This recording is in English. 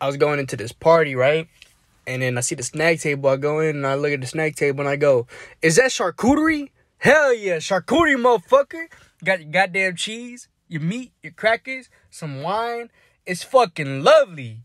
I was going into this party, right? And then I see the snack table. I go in and I look at the snack table and I go, "Is that charcuterie? Hell yeah, charcuterie, motherfucker! Got your goddamn cheese, your meat, your crackers, some wine. It's fucking lovely."